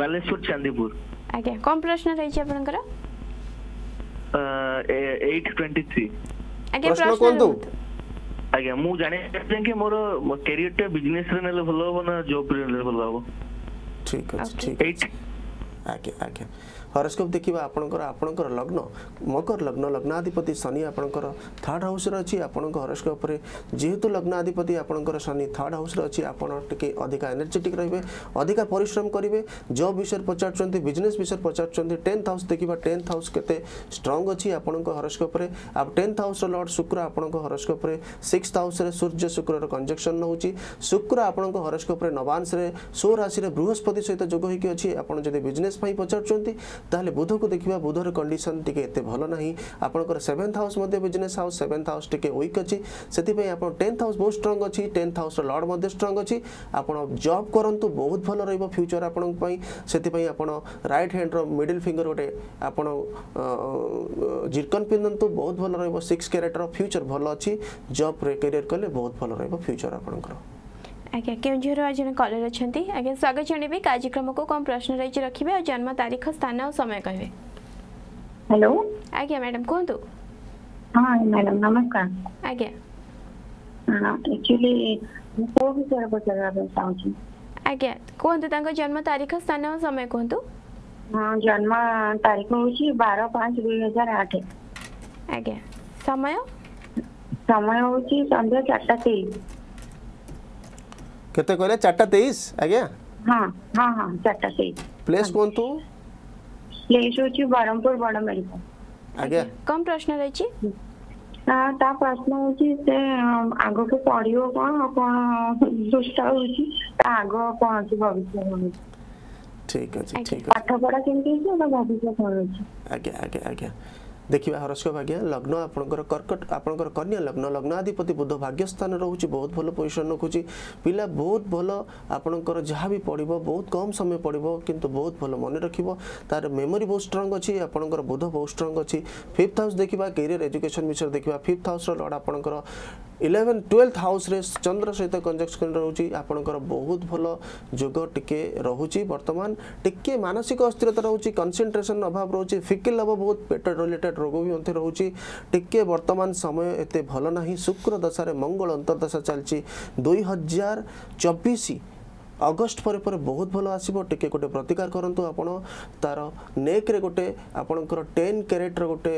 ବାଲେଶ୍ୱର ଚାନ୍ଦିପୁର ଆଜ୍ଞା କ'ଣ ପ୍ରଶ୍ନ ରହିଛି ଆପଣଙ୍କର ଆଜ୍ଞା ମୁଁ ଜାଣିବା କି ମୋର କ୍ୟାରିୟରଟା ବିଜନେସରେ ନେଲେ ଭଲ ହବ ନା ଜବ୍ରେ ନେଲେ ଭଲ ହବ ଠିକ୍ ଅଛି ଠିକ୍ ଅଛି ଆଜ୍ଞା ଆଜ୍ଞା হরস্কোপ দেখিবা আপনার আপনার লগ্ন মকর লগ্ন লগ্নাধিপতি শনি আপনার থার্ড হাউসরে অছি আপনার হরস্কোপরে যেহেতু লগ্নাধিপতি আপনার শনি থার্ড হাউসরে অছি আপনার টিকি অধিকা এনর্জেটিক রহবে অধিকা পরিশ্রম করবে জব বিষয়ে পচারুচ্ছেন বিজনেস বিষয়ে পচারুচ্ছেন টেন্থ হাউস দেখিবা টেন্থ হাউস কেতে স্ট্রং অছি আপনার হরস্কোপরে আপ টেন্থ হাউসর লর্ড শুক্র আপনার হরস্কোপরে সিক্সথ হাউসরে সূর্য শুক্রর কনজকশন হচ্ছে শুক্র আপনার হরস্কোপরে নবাংশে সৌরাশি বৃহস্পতি সহ যোগ হয়েকি অছি আপনার যদি বিজনেস পচারুচ্ছেন ତାହେଲେ ବୁଧକୁ ଦେଖିବା ବୁଧର କଣ୍ଡିସନ୍ ଟିକେ ଏତେ ଭଲ ନାହିଁ ଆପଣଙ୍କର ସେଭେନ୍ଥ ହାଉସ୍ ମଧ୍ୟ ବିଜନେସ୍ ହାଉସ୍ ସେଭେନ୍ଥ ହାଉସ୍ ଟିକେ ୱିକ୍ ଅଛି ସେଥିପାଇଁ ଆପଣ ଟେନ୍ଥ ହାଉସ୍ ବହୁତ ଷ୍ଟ୍ରଙ୍ଗ ଅଛି ଟେନ୍ଥ ହାଉସ୍ର ଲର୍ଡ଼ ମଧ୍ୟ ଷ୍ଟ୍ରଙ୍ଗ ଅଛି ଆପଣ ଜବ୍ କରନ୍ତୁ ବହୁତ ଭଲ ରହିବ ଫ୍ୟୁଚର୍ ଆପଣଙ୍କ ପାଇଁ ସେଥିପାଇଁ ଆପଣ ରାଇଟ୍ ହ୍ୟାଣ୍ଡର ମିଡ଼ିଲ୍ ଫିଙ୍ଗର ଗୋଟେ ଆପଣ ଜିର୍କନ୍ ପିନ୍ଧନ୍ତୁ ବହୁତ ଭଲ ରହିବ ସିକ୍ସ କ୍ୟାରେଟ୍ର ଫ୍ୟୁଚର୍ ଭଲ ଅଛି ଜବ୍ରେ କ୍ୟାରିୟର୍ କଲେ ବହୁତ ଭଲ ରହିବ ଫ୍ୟୁଚର୍ ଆପଣଙ୍କର ଆଜ୍ଞା କେଉଁଝରର ଜଣେ କଲର ଅଛନ୍ତି ଆଜ୍ଞା ସ୍ୱାଗତ ଜଣେଇବି କାର୍ଯ୍ୟକ୍ରମକୁ କ'ଣ ପ୍ରଶ୍ନ ରହିଛି ରଖିବେ ଆଉ ଜନ୍ମ ତାରିଖ ସ୍ଥାନ ଆଉ ସମୟ କହିବେ ହ୍ୟାଲୋ ଆଜ୍ଞା ମ୍ୟାଡ଼ାମ୍ କୁହନ୍ତୁ ହଁ ମ୍ୟାଡ଼ାମ୍ ନମସ୍କାର ଆଜ୍ଞା ଆକ୍ଚୁଆଲି ମୁଁ ପୁଅ ବିଷୟରେ ପଚାରିବା ପାଇଁ ଚାହୁଁଛି ଆଜ୍ଞା କୁହନ୍ତୁ ତାଙ୍କ ଜନ୍ମ ତାରିଖ ସ୍ଥାନ ଆଉ ସମୟ କୁହନ୍ତୁ ହଁ ଜନ୍ମ ତାରିଖ ହେଉଛି ବାର ପାଞ୍ଚ ଦୁଇ ହଜାର ଆଠ ଆଜ୍ଞା ସମୟ ସମୟ ହେଉଛି ସନ୍ଧ୍ୟା ଚାରିଟା ତେଇଶ କେତେ କହିଲେ ଚାରିଟା ତେଇଶ ଆଜ୍ଞା ପ୍ଲେସ୍ କୁହନ୍ତୁ ପ୍ଲେସ୍ ହେଉଛି ବ୍ରହ୍ମପୁର ବଡ଼ ମେଡ଼ିକାଲ ଆଜ୍ଞା କଣ ପ୍ରଶ୍ନ ରହିଛି ତା ପ୍ରଶ୍ନ ହଉଛି ସେ ଆଗକୁ ପଢିବ କଣ କଣ ଦୁଷ୍ଟ ହଉଛି ତା ଆଗ କଣ ଅଛି ଭବିଷ୍ୟତ ଠିକ ଅଛି ଠିକ ପାଠ ପଢା କେମିତି ହେଇଛି ଭବିଷ୍ୟତ କଣ ଅଛି ଆଜ୍ଞା ଆଜ୍ଞା ଆଜ୍ଞା ଦେଖିବା ହରସ୍କ ଭାଗ୍ୟ ଲଗ୍ନ ଆପଣଙ୍କର କର୍କଟ ଆପଣଙ୍କର କନ୍ୟା ଲଗ୍ନ ଲଗ୍ନାଧିପତି ବୁଧ ଭାଗ୍ୟସ୍ଥାନ ରହୁଛି ବହୁତ ଭଲ ପୋଜିସନ୍ ରଖୁଛି ପିଲା ବହୁତ ଭଲ ଆପଣଙ୍କର ଯାହା ବି ପଡ଼ିବ ବହୁତ କମ୍ ସମୟ ପଡ଼ିବ କିନ୍ତୁ ବହୁତ ଭଲ ମନେ ରଖିବ ତାର ମେମୋରି ବହୁତ ଷ୍ଟ୍ରଙ୍ଗ ଅଛି ଆପଣଙ୍କର ବୁଧ ବହୁତ ଷ୍ଟ୍ରଙ୍ଗ ଅଛି ଫିଫ୍ଥ ହାଉସ୍ ଦେଖିବା କ୍ୟାରିୟର ଏଜୁକେସନ୍ ବିଷୟରେ ଦେଖିବା ଫିଫ୍ଥ ହାଉସ୍ର ଲଡ଼ ଆପଣଙ୍କର ଇଲେଭେନ୍ ଟୁଏଲ୍ଥ ହାଉସ୍ରେ ଚନ୍ଦ୍ର ସହିତ କଞ୍ଜକ୍ସନ୍ ରହୁଛି ଆପଣଙ୍କର ବହୁତ ଭଲ ଯୋଗ ଟିକେ ରହୁଛି ବର୍ତ୍ତମାନ ଟିକେ ମାନସିକ ଅସ୍ଥିରତା ରହୁଛି କନସେନ୍ଟ୍ରେସନ୍ ଅଭାବ ରହୁଛି ଫିକିଲ୍ ହେବ ବହୁତ ପେଟ ରିଲେଟେଡ୍ ଲେଟ୍ ରୋଗ ବି ମଧ୍ୟ ରହୁଛି ଟିକେ ବର୍ତ୍ତମାନ ସମୟ ଏତେ ଭଲ ନାହିଁ ଶୁକ୍ର ଦଶାରେ ମଙ୍ଗଳ ଅନ୍ତର୍ଦଶା ଚାଲିଛି ଦୁଇ ହଜାର ଚବିଶ ଅଗଷ୍ଟ ପରେ ପରେ ବହୁତ ଭଲ ଆସିବ ଟିକେ ଗୋଟେ ପ୍ରତିକାର କରନ୍ତୁ ଆପଣ ତାର ନେକ୍ରେ ଗୋଟେ ଆପଣଙ୍କର ଟେନ୍ କ୍ୟାରେଟ୍ର ଗୋଟେ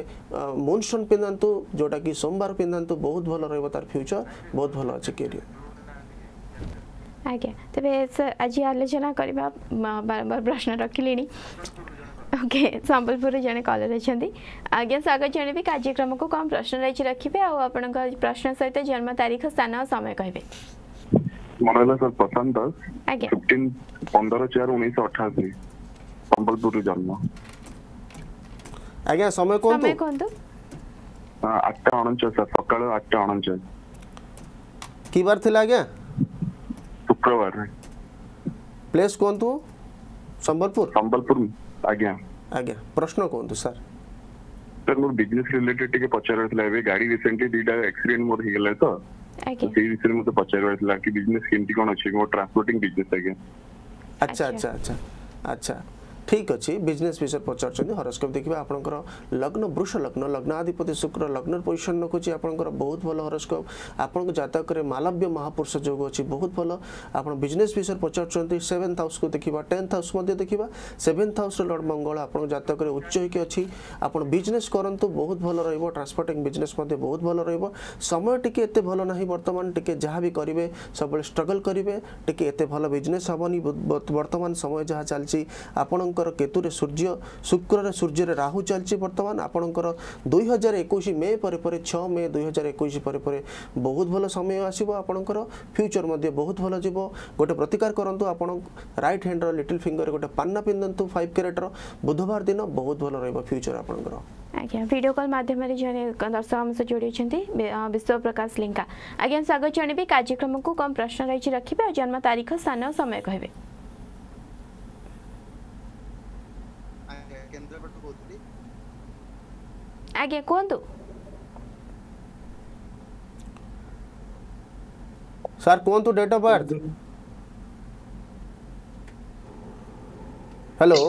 ମୁନସନ୍ ପିନ୍ଧାନ୍ତୁ ଯେଉଁଟାକି ସୋମବାର ପିନ୍ଧାନ୍ତୁ ବହୁତ ଭଲ ରହିବ ତାର ଫ୍ୟୁଚର୍ ବହୁତ ଭଲ ଅଛି କ୍ୟାରିୟର ଆଜ୍ଞା ତେବେ ଆଜି ଆଲୋଚନା କରିବା ବାରମ୍ବାର ପ୍ରଶ୍ନ ରଖିଲିଣି ओके सम्बलपुर जड़े कलर अच्छा आज्ञा स्वागत जन कार्यक्रम को कौन प्रश्न रही रखिए आपण प्रश्न सहित जन्म तारीख स्थान और समय कहे ମୋର ହେଲା ସାର୍ ପ୍ରଶାନ୍ତ ଦାସ ଫିଫ୍ଟିନ୍ ପନ୍ଦର ଚାରି ଉଣେଇଶହ ଅଠାଅଶୀ ସମ୍ବଲପୁରରୁ ଜନ୍ମ ଆଜ୍ଞା ସମୟ କୁହନ୍ତୁ ଆଠଟା ଅଣଚାଶ ସାର୍ ସକାଳ ଆଠଟା ଅଣଚାଶ କି ବାର ଥିଲା ଆଜ୍ଞା ଶୁକ୍ରବାର ପ୍ଲେସ୍ କୁହନ୍ତୁ ସମ୍ବଲପୁର ସମ୍ବଲପୁର ଆଜ୍ଞା ଆଜ୍ଞା ପ୍ରଶ୍ନ କୁହନ୍ତୁ ସାର୍ ସାର୍ ମୋର ବିଜନେସ୍ ରିଲେଟେଡ୍ ଟିକେ ପଚାରିବାର ଥିଲା ଏବେ ଗାଡି ରିସେଣ୍ଟଲି ଦୁଇଟା ଆକ୍ସିଡେଣ୍ଟ ମୋର ହେଇଗଲା ତ ସେଇ ବିଷୟରେ ମୋତେ ପଚାରିବାର ଥିଲା କି ବିଜନେସ୍ କେମିତି କ'ଣ ଅଛି ମୋର ଟ୍ରାନ୍ସପୋର୍ଟିଂ ବିଜନେସ୍ ଆଜ୍ଞା ଆଚ୍ଛା ଆଚ୍ଛା ଆଚ୍ଛା ଆଚ୍ଛା ঠিক ଅଛି ବିଜନେସ୍ ବିଷୟରେ ପଚାରୁଛନ୍ତି ହରସ୍କୋପ୍ ଦେଖିବା ଆପଣଙ୍କର ଲଗ୍ନ ବୃଷ ଲଗ୍ନ ଲଗ୍ନାଧିପତି ଶୁକ୍ର ଲଗ୍ନ ପୋଜିସନ୍ ରଖୁଛି ଆପଣଙ୍କର ବହୁତ ଭଲ ହରସ୍କୋପ୍ ଆପଣଙ୍କ ଜାତକରେ ମାଲବ୍ୟ ମହାପୁରୁଷ ଯୋଗ ଅଛି ବହୁତ ଭଲ ଆପଣ ବିଜନେସ୍ ବିଷୟରେ ପଚାରୁଛନ୍ତି ସେଭେନ୍ଥ ହାଉସ୍କୁ ଦେଖିବା ଟେନ୍ଥ ହାଉସ୍ ମଧ୍ୟ ଦେଖିବା ସେଭେନ୍ଥ ହାଉସ୍ର ଲର୍ଡ଼ ମଙ୍ଗଳ ଆପଣଙ୍କ ଜାତକରେ ଉଚ୍ଚ ହୋଇକି ଅଛି ଆପଣ ବିଜନେସ୍ କରନ୍ତୁ ବହୁତ ଭଲ ରହିବ ଟ୍ରାନ୍ସପୋର୍ଟିଂ ବିଜନେସ୍ ମଧ୍ୟ ବହୁତ ଭଲ ରହିବ ସମୟ ଟିକେ ଏତେ ଭଲ ନାହିଁ ବର୍ତ୍ତମାନ ଟିକେ ଯାହା ବି କରିବେ ସବୁବେଳେ ଷ୍ଟ୍ରଗଲ୍ କରିବେ ଟିକେ ଏତେ ଭଲ ବିଜନେସ୍ ହେବନି ବର୍ତ୍ତମାନ ସମୟ ଯାହା ଚାଲିଛି ଆପଣଙ୍କ ଆପଣଙ୍କର କେତୁରେ ସୂର୍ଯ୍ୟ ଶୁକ୍ରରେ ସୂର୍ଯ୍ୟରେ ରାହୁ ଚାଲିଛି ବର୍ତ୍ତମାନ ଆପଣଙ୍କର ଦୁଇ ହଜାର ଏକୋଇଶ ମେ ପରେ ପରେ ଛଅ ମେ ଦୁଇ ହଜାର ଏକୋଇଶ ପରେ ପରେ ବହୁତ ଭଲ ସମୟ ଆସିବ ଆପଣଙ୍କର ଫ୍ୟୁଚର୍ ମଧ୍ୟ ବହୁତ ଭଲ ଯିବ ଗୋଟେ ପ୍ରତିକାର କରନ୍ତୁ ଆପଣ ରାଇଟ୍ ହ୍ୟାଣ୍ଡର ଲିଟିଲ୍ ଫିଙ୍ଗରରେ ଗୋଟେ ପାନ୍ନା ପିନ୍ଧନ୍ତୁ ଫାଇଭ୍ କ୍ୟାରେଟ୍ର ବୁଧବାର ଦିନ ବହୁତ ଭଲ ରହିବ ଫ୍ୟୁଚର୍ ଆପଣଙ୍କର ଆଜ୍ଞା ଭିଡ଼ିଓ କଲ୍ ମାଧ୍ୟମରେ ଜଣେ ଦର୍ଶକ ଆମ ସହ ଯୋଡ଼ି ଅଛନ୍ତି ବିଶ୍ୱପ୍ରକାଶ ଲେଙ୍କା ଆଜ୍ଞା ସ୍ୱାଗତ ଜଣାଇବି କାର୍ଯ୍ୟକ୍ରମକୁ କମ୍ ପ୍ରଶ୍ନ ରହିଛି ରଖିବେ ଆଉ ଜନ୍ମ ତାରିଖ ସ୍ଥାନ ସମୟ କହିବେ ଆଜ୍ଞା କୁହନ୍ତୁ ସାର୍ କୁହନ୍ତୁ ଡେଟ୍ ଅଫ୍ ବାର୍ଥ ହ୍ୟାଲୋ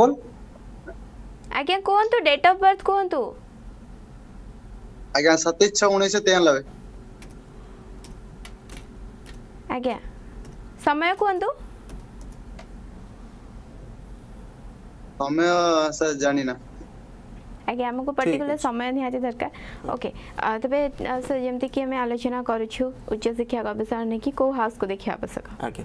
ବୋଲ ଆଜ୍ଞା କୁହନ୍ତୁ ଡେଟ୍ ଅଫ୍ ବାର୍ଥ କୁହନ୍ତୁ ଆଜ୍ଞା ସତେଇଶ ଛଅ ଉଣେଇଶହ ତେୟାନବେ ଆଜ୍ଞା ସମୟ କୁହନ୍ତୁ আমিও স্যার জানি না आगे आम को पर्टिकुलर समय निहाती दरकार ओके तबे सर जमती कि हमें आलोचना कर छु उच्च शिक्षा गवेषणा ने कि को हाउस को देखे आवश्यक ओके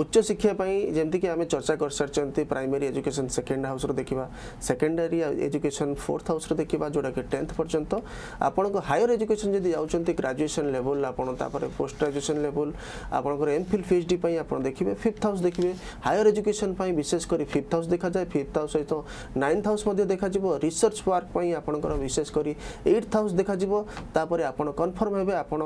उच्च शिक्षा पई जमती कि हमें चर्चा कर सर चंती प्राइमरी एजुकेशन सेकंड हाउस रो देखिबा सेकेंडरी एजुकेशन फोर्थ हाउस रो देखिबा जोडा के 10th पर्यंत आपन को हायर एजुकेशन जदि आउ चंती ग्रेजुएशन लेवल आपन तापर पोस्ट ग्रेजुएशन लेवल आपन को एमफिल पीएचडी पई आपन देखिबे 5th हाउस देखिबे हायर एजुकेशन पई विशेष कर 5th हाउस देखा जाय 5th हाउस सहित 9th हाउस मध्ये देखा जिवो रिसर्च ওয়ার্ক আপনার বিশেষ করে এইট হাউস দেখা তাপরে আপনার কনফর্ম হবে আপনার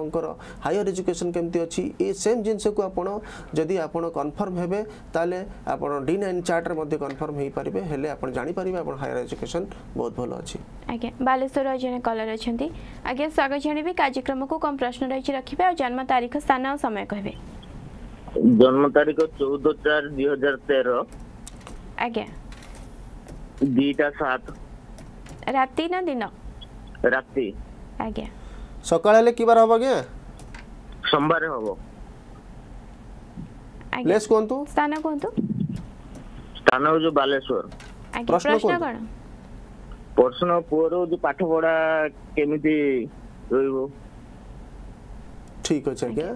হাইয়ার এজুকেশন কমিটি অছি এই সেম জিনিসক আপনার যদি আপনার কনফর্ম হবে তাহলে আপনার ডি নাইন চার্টরে মধ্যে কনফর্ম হয়ে পারে হলে আপনার জাঁপারে আপনার হাইয়ার এজুকেশন বহুত ভালো অছি আজ্ঞা বালেশ্বর জন কলার অনেক আজ্ঞা স্বাগত জাঁবি কার্যক্রমক কম প্রশ্ন রয়েছে রাখবে আর জন্ম তারিখ স্থান ও সময় কহবে জন্ম তারিখ চৌদ চার দুই হাজার তের আজ্ঞা দুইটা সাত ରାତି ନା ଦିନ ରାତି ଆଜ୍ଞା ସକାଳ ହେଲେ କି ବାର ହବ ଆଜ୍ଞା ସୋମବାର ହବ ପ୍ଲେସ୍ କୁହନ୍ତୁ ସ୍ଥାନ କୁହନ୍ତୁ ସ୍ଥାନ ହେଉଛି ବାଲେଶ୍ୱର ପ୍ରଶ୍ନ କ'ଣ ପ୍ରଶ୍ନ ପୁଅର ଯୋଉ ପାଠ ପଢା କେମିତି ରହିବ ଠିକ୍ ଅଛି ଆଜ୍ଞା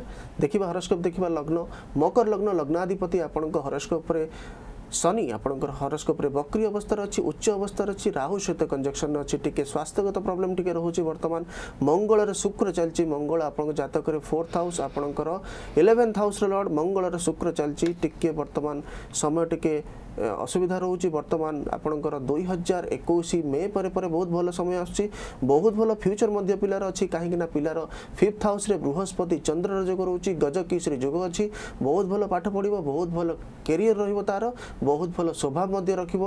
ଦେଖିବା ହରସ୍କୋପ୍ ଦେଖିବା ଲଗ୍ନ ମକର ଲଗ୍ନ ଲଗ୍ନାଧିପତି ଆପଣଙ୍କ ହରସ୍କୋପ୍ରେ ଶନି ଆପଣଙ୍କର ହରସ୍କୋପ୍ରେ ବକ୍ରି ଅବସ୍ଥାରେ ଅଛି ଉଚ୍ଚ ଅବସ୍ଥାରେ ଅଛି ରାହୁ ସହିତ କଞ୍ଜକ୍ସନ୍ ଅଛି ଟିକେ ସ୍ୱାସ୍ଥ୍ୟଗତ ପ୍ରୋବ୍ଲେମ୍ ଟିକେ ରହୁଛି ବର୍ତ୍ତମାନ ମଙ୍ଗଳରେ ଶୁକ୍ର ଚାଲିଛି ମଙ୍ଗଳ ଆପଣଙ୍କ ଜାତକରେ ଫୋର୍ଥ ହାଉସ୍ ଆପଣଙ୍କର ଇଲେଭେନ୍ଥ ହାଉସ୍ର ଲର୍ଡ଼ ମଙ୍ଗଳରେ ଶୁକ୍ର ଚାଲିଛି ଟିକେ ବର୍ତ୍ତମାନ ସମୟ ଟିକେ ଅସୁବିଧା ରହୁଛି ବର୍ତ୍ତମାନ ଆପଣଙ୍କର ଦୁଇ ହଜାର ଏକୋଇଶ ମେ ପରେ ପରେ ବହୁତ ଭଲ ସମୟ ଆସୁଛି ବହୁତ ଭଲ ଫ୍ୟୁଚର ମଧ୍ୟ ପିଲାର ଅଛି କାହିଁକିନା ପିଲାର ଫିଫ୍ଥ ହାଉସ୍ରେ ବୃହସ୍ପତି ଚନ୍ଦ୍ରର ଯୋଗ ରହୁଛି ଗଜକିଶ୍ରୀ ଯୋଗ ଅଛି ବହୁତ ଭଲ ପାଠ ପଢ଼ିବ ବହୁତ ଭଲ କେରିୟର ରହିବ ତା'ର ବହୁତ ଭଲ ସ୍ୱଭାବ ମଧ୍ୟ ରଖିବ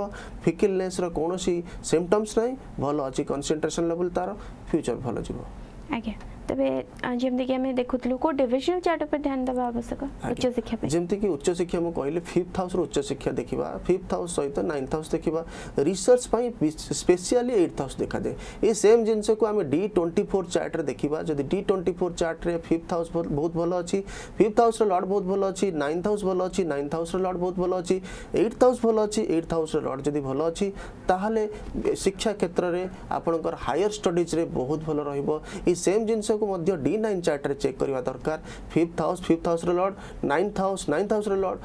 ଫିକିଲନେସ୍ର କୌଣସି ସିମ୍ପଟମ୍ସ ନାହିଁ ଭଲ ଅଛି କନସେନ୍ଟ୍ରେସନ୍ ଲେଭେଲ୍ ତା'ର ଫ୍ୟୁଚର୍ ଭଲ ଯିବ ଆଜ୍ଞା তবে যেমতিকি আমি দেখুলু কেউ ডিভিজনাল চার্ট উপরে ধ্যান দেওয়া আবশ্যক উচ্চশিক্ষা যেমতিকি উচ্চশিক্ষা মু কহিলি ফিফ্থ হাউসর উচ্চশিক্ষা দেখা ফিফ্থ হাউস সহিত নাইন্থ হাউস দেখা রিসর্চ স্পেশালি এইট হাউস দেখা যায় এই সেম জিনিসকে আমি ডি টোয়েন্টি ফোর চার্টরে দেখা যদি ডি টোয়েন্টি ফোর চার্টরে ফিফ্থ হাউস বহুত ভাল অছি ফিফ্থ হাউসর লর্ড বহুত ভাল অছি নাইন্থ হাউস ভাল অছি নাইন্থ হাউসর লর্ড বহুত ভাল অছি এইট হাউস ভাল অছি এইট হাউসর লর্ড যদি ভাল অছি তাহলে শিক্ষা ক্ষেত্রে আপনার হায়ার স্টডিজে বহুত ভাল রহব এই সেম জিনিস ଏଇଟାକୁ ମଧ୍ୟ ଡି ନାଇନ୍ ଚାର୍ଟରେ ଚେକ୍ କରିବା ଦରକାର ଫିଫ୍ଥ ହାଉସ୍ ଫିଫ୍ଥ ହାଉସ୍ର ଲର୍ଡ଼ ନାଇନ୍ଥ ହାଉସ୍ ନାଇନ୍ଥ ହାଉସ୍ର ଲର୍ଡ଼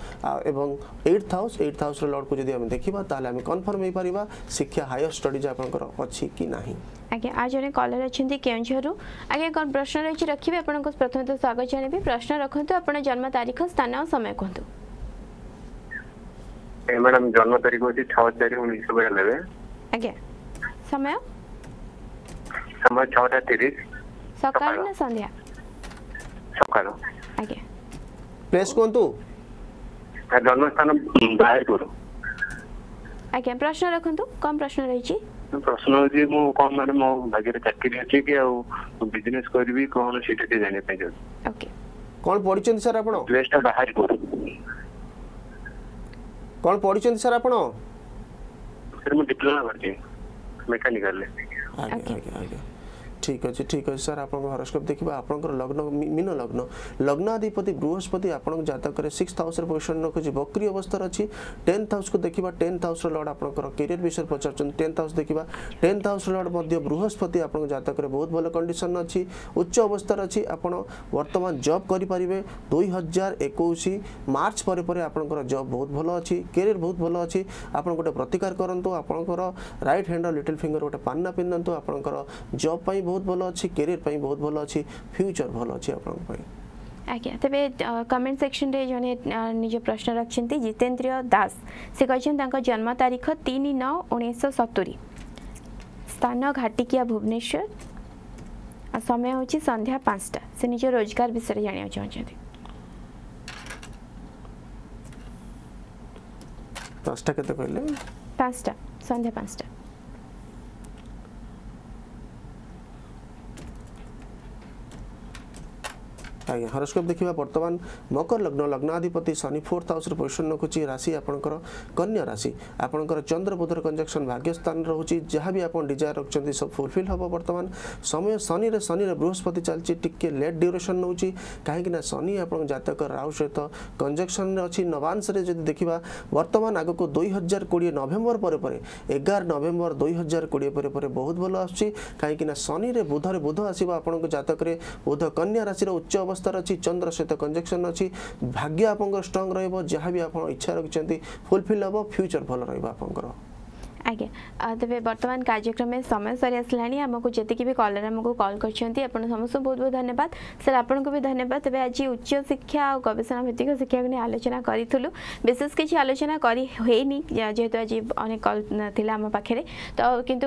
ଏବଂ ଏଇଟ୍ଥ ହାଉସ୍ ଏଇଟ୍ଥ ହାଉସ୍ର ଲର୍ଡ଼କୁ ଯଦି ଆମେ ଦେଖିବା ତାହେଲେ ଆମେ କନଫର୍ମ ହେଇପାରିବା ଶିକ୍ଷା ହାୟର ଷ୍ଟଡିଜ୍ ଆପଣଙ୍କର ଅଛି କି ନାହିଁ ଆଜ୍ଞା ଆଉ ଜଣେ କଲର ଅଛନ୍ତି କେଉଁଝରରୁ ଆଜ୍ଞା କ'ଣ ପ୍ରଶ୍ନ ରହିଛି ରଖିବେ ଆପଣଙ୍କୁ ପ୍ରଥମତଃ ସ୍ୱାଗତ ଜଣାଇବି ପ୍ରଶ୍ନ ରଖନ୍ତୁ ଆପଣ ଜନ୍ମ ତାରିଖ ସ୍ଥାନ ଆଉ ସମୟ କୁହନ୍ତୁ ମ୍ୟାଡାମ ଜନ୍ମ ତାରିଖ ହେଉଛି ଛଅ ଚାରି ଉଣେଇଶହ ବୟାନବେ ଆଜ୍ଞା ସମୟ ସମୟ ଛଅଟା ତିରିଶ ସକାଳ ନା ସନ୍ଧ୍ୟା ସକାଳ ଆଜ୍ଞା ପ୍ଲେସ୍ କୁହନ୍ତୁ ଜନ୍ମସ୍ଥାନ ବାହାରପୁର ଆଜ୍ଞା ପ୍ରଶ୍ନ ରଖନ୍ତୁ କଣ ପ୍ରଶ୍ନ ରହିଛି ପ୍ରଶ୍ନ ହେଉଛି ମୁଁ କଣ ମାନେ ମୋ ଭାଗ୍ୟରେ ଚାକିରି ଅଛି କି ଆଉ ବିଜନେସ୍ କରିବି କଣ ସେଇଟା ଟିକେ ଜାଣିବା ପାଇଁ ଚାହୁଁଛି ଓକେ କଣ ପଢିଛନ୍ତି ସାର୍ ଆପଣ ପ୍ଲେସ୍ଟା ବାହାରପୁର କଣ ପଢିଛନ୍ତି ସାର୍ ଆପଣ ସାର୍ ମୁଁ ଡିପ୍ଲୋମା କରିଛି ମେକାନିକାଲରେ ଆଜ୍ଞା ଆଜ୍ଞା ଆଜ୍ଞା ঠিক আছে ঠিক আছে স্যার আপনার হরস্কোপ দেখবা আপনার লগ্ন মীন লগ্ন লগ্নাধিপতি বৃহস্পতি আপনার জাতকরে সিক্স হাউসের পজিশন রাখুছি বক্রি অবস্থার অছি টেন্থ হাউসকে দেখবা টেন্থ হাউসর লর্ড আপনার কেরিয়ার বিষয়ে পচারছেন টেন্থ হাউস দেখবা টেন্থ হাউস লর্ড মধ্য বৃহস্পতি আপনার জাতকরে বহুত ভালো কন্ডিশন অছি উচ্চ অবস্থার অছি আপনার বর্তমান জব করিপারে দুই হাজার একুশ মার্চ পরে পরে আপনার জব বহুত ভালো অছি কেরিয়ার বহুত ভালো অছি আপনার গোটে প্রতিকার করতু আপনার রাইট হ্যান্ডর লিটল ফিঙ্গর গোটে পান্না পিন্ধু আপনার জব পাই ବହୁତ ଭଲ ଅଛି କ୍ୟାରିୟର ପାଇଁ ବହୁତ ଭଲ ଅଛି ଫ୍ୟୁଚର ଭଲ ଅଛି ଆପଣଙ୍କ ପାଇଁ ଆଜ୍ଞା ତେବେ କମେଣ୍ଟ ସେକ୍ସନରେ ଜଣେ ନିଜ ପ୍ରଶ୍ନ ରଖିଛନ୍ତି ଜିତେନ୍ଦ୍ର ଦାସ ସେ କହିଛନ୍ତି ତାଙ୍କ ଜନ୍ମ ତାରିଖ ତିନି ନଅ ଉଣେଇଶହ ସତୁରି ସ୍ଥାନ ଘାଟିକିଆ ଭୁବନେଶ୍ୱର ଆଉ ସମୟ ହେଉଛି ସନ୍ଧ୍ୟା ପାଞ୍ଚଟା ସେ ନିଜ ରୋଜଗାର ବିଷୟରେ ଜାଣିବାକୁ ଚାହୁଁଛନ୍ତି ପାଞ୍ଚଟା କେତେ କହିଲେ ପାଞ୍ଚଟା ସନ୍ଧ୍ୟା ପାଞ୍ଚଟା আজ্ঞা হরস্কোপ দেখা বর্তমান মকর লগ্ন লগ্নাধিপতি শনি ফোর্থ হাউসে পজিশন রখুছি রাশি আপনার কন্যা রাশি আপনার চন্দ্রবুধর কঞ্জকশন ভাগ্যস্থান রয়েছে যা বি আপনার ডিজায়ার রাখছেন সব ফুলফিল হব বর্তমান সময় শনিরে শনিরে বৃহস্পতি চালছে টিকি লেট ডিউরেসন নেଉଛି কাহিঁকিনা শনি আপনার জাতক রাহু সহিত কঞ্জকশনরে অনেক নবাংশে যদি দেখা বর্তমান আগুক দুই হাজার কোড়িয়ে নভেম্বর পরে পরে এগার নভেম্বর দুই হাজার কোড়িয়ে পরে পরে বহুত ভালো আসছে কাহিঁকিনা শনিরে বুধরে বুধ আসবে আপনার জাতকরে বুধ কন্যা রাশির উচ্চ অবস্থা ଅବସ୍ଥାରେ ଅଛି ଚନ୍ଦ୍ର ସହିତ କଞ୍ଜକ୍ସନ୍ ଅଛି ଭାଗ୍ୟ ଆପଣଙ୍କର ଷ୍ଟ୍ରଙ୍ଗ ରହିବ ଯାହା ବି ଆପଣ ଇଚ୍ଛା ରଖିଛନ୍ତି ଫୁଲଫିଲ୍ ହେବ ଫ୍ୟୁଚର୍ ଭଲ ରହିବ ଆପଣଙ୍କର ଆଜ୍ଞା ତେବେ ବର୍ତ୍ତମାନ କାର୍ଯ୍ୟକ୍ରମରେ ସମୟ ସରି ଆସିଲାଣି ଆମକୁ ଯେତିକି ବି କଲର୍ ଆମକୁ କଲ୍ କରିଛନ୍ତି ଆପଣ ସମସ୍ତଙ୍କୁ ବହୁତ ବହୁତ ଧନ୍ୟବାଦ ସାର୍ ଆପଣଙ୍କୁ ବି ଧନ୍ୟବାଦ ତେବେ ଆଜି ଉଚ୍ଚ ଶିକ୍ଷା ଆଉ ଗବେଷଣା ଭିତ୍ତିକ ଶିକ୍ଷାକୁ ନେଇ ଆଲୋଚନା କରିଥିଲୁ ବିଶେଷ କିଛି ଆଲୋଚନା କରି ହୋଇନି ଯେହେତୁ ଆଜି ଅନେକ କଲ୍ ଥିଲା ଆମ ପାଖରେ ତ କିନ୍ତୁ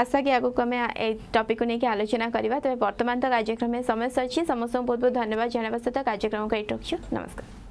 आशा कि आगोको टपिकको नै आलोचना तपाईँ बर्तमान त कार्यक्रम समय सिक्छ समसम्म बहुत बहुत धन्यवाद जाने सहित कार्यक्रमको एट र नमस्कार